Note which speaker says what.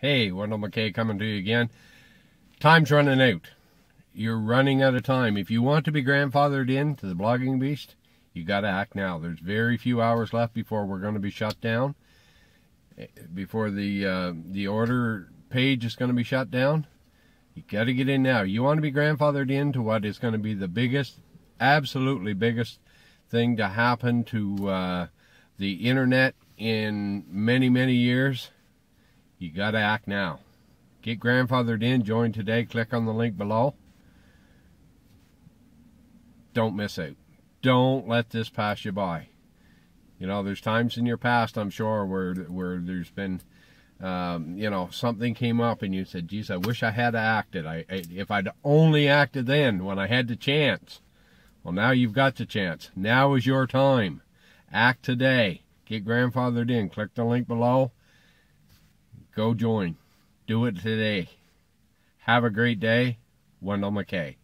Speaker 1: Hey, Wendell McKay coming to you again. Time's running out. You're running out of time. If you want to be grandfathered in to the Blogging Beast, you got to act now. There's very few hours left before we're going to be shut down. Before the uh, the order page is going to be shut down. You got to get in now. You want to be grandfathered in to what is going to be the biggest, absolutely biggest thing to happen to uh, the internet in many, many years. You got to act now. Get grandfathered in, join today, click on the link below. Don't miss out. Don't let this pass you by. You know, there's times in your past, I'm sure, where where there's been um, you know, something came up and you said, geez, I wish I had acted. I, I, if I'd only acted then when I had the chance. Well, now you've got the chance. Now is your time. Act today. Get grandfathered in. Click the link below. Go join. Do it today. Have a great day. Wendell McKay.